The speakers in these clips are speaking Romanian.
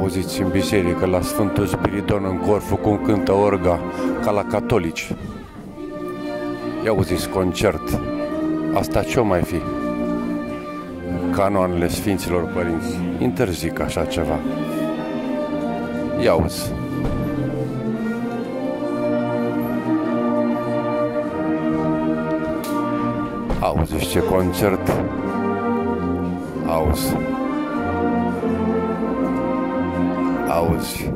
Auziți în biserică la Sfântul Spiridon în Corfu cum cântă orga ca la catolici. Ia auziți concert. Asta ce-o mai fi? Canoanele Sfinților Părinți. Interzic așa ceva. Ia auzi. Auzi ce concert. Auzi. Auzi.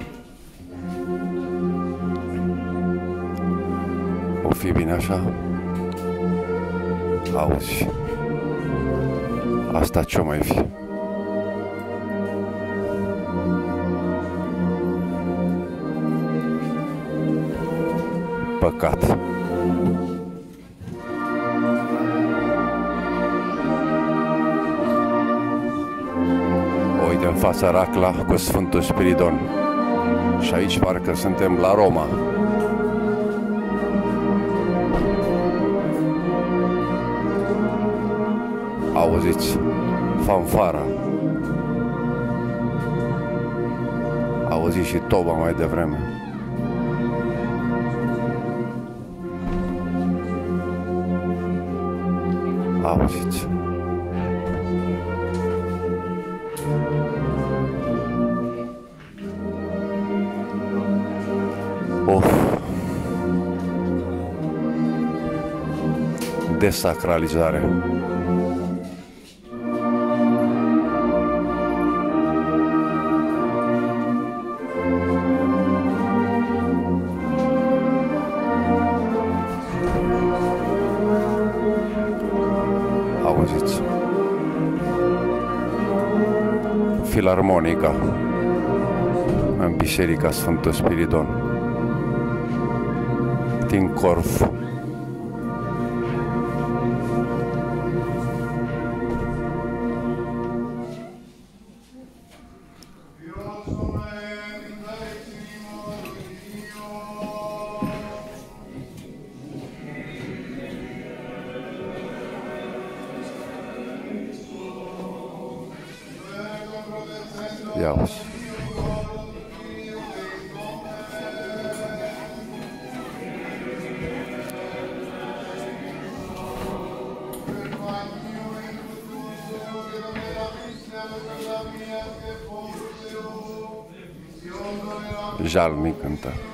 O fi bine așa? Auzi. Asta ce mai fi? Păcat. În fața Racla cu Sfântul Spiridon. Și aici parcă suntem la Roma. Auziți fanfara. Auziți și toba mai devreme. Auziți. Of. Desacralizare. Auziți. Filarmonica în Biserica Sfântul Spiridon din Corfu. Ia Já me encantar.